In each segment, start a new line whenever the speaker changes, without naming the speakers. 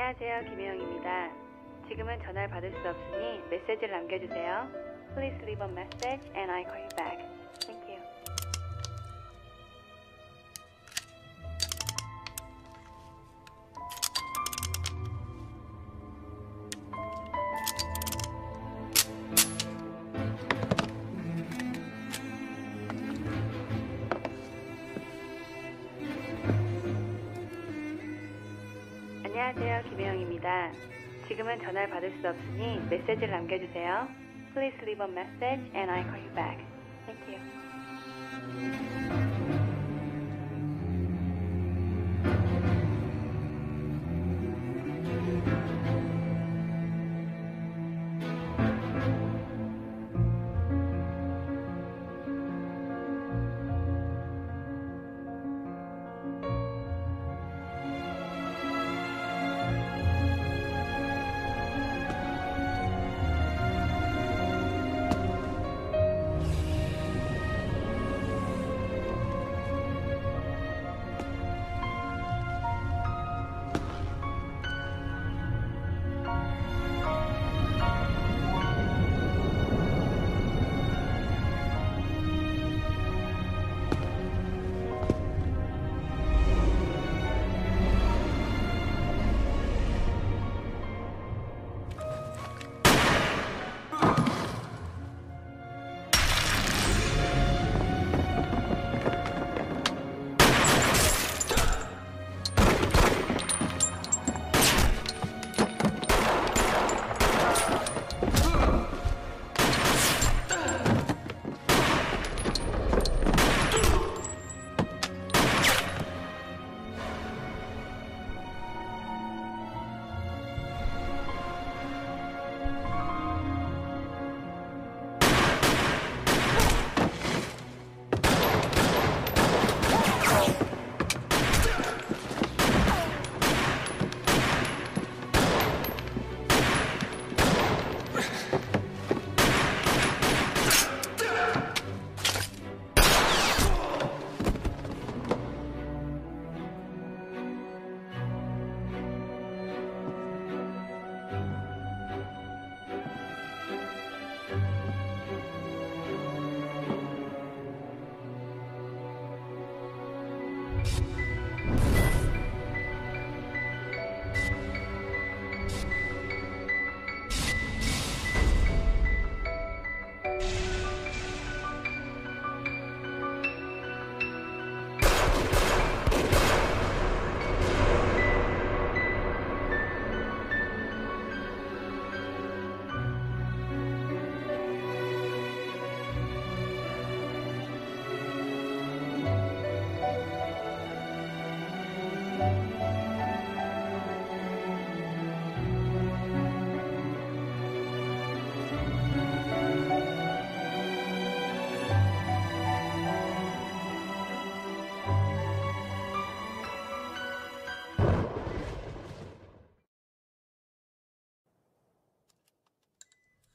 안녕하세요. 김혜영입니다. 지금은 전화를 받을 수 없으니 메시지를 남겨주세요. Please leave a message and I call you back. 안녕하세요. 김혜영입니다. 지금은 전화를 받을 수 없으니 메시지를 남겨주세요. Please leave a message and I call you back. Thank you.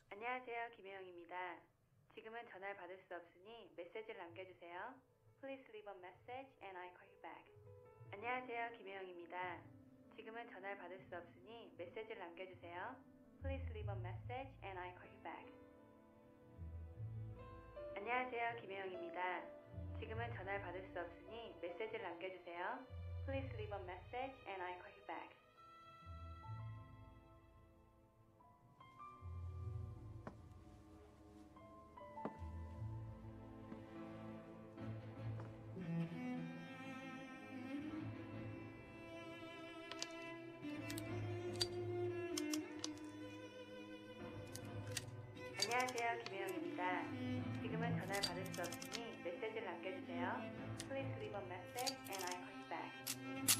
안녕하세요. 김혜영입니다. 지금은 전화를 받을 수 없으니 메시지를 남겨주세요. Please leave a message and I call you back. 안녕하세요. 김혜영입니다. 지금은 전화를 받을 수 없으니 메시지를 남겨주세요. Please leave a message and I call you back. 안녕하세요. 김혜영입니다. 지금은 전화를 받을 수 없으니 메시지를 남겨주세요. Please leave a message and I call you back. 전화를 받을 수 없으니 메시지를 남겨주세요. Please leave a message and I call you back.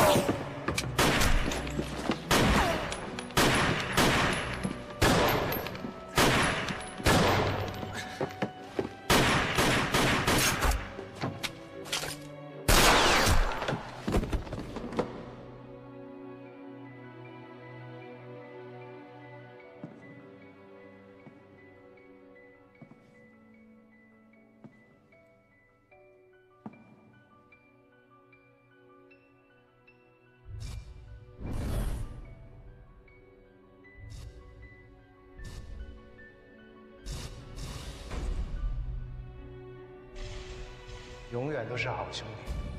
call.
永远都是好兄弟。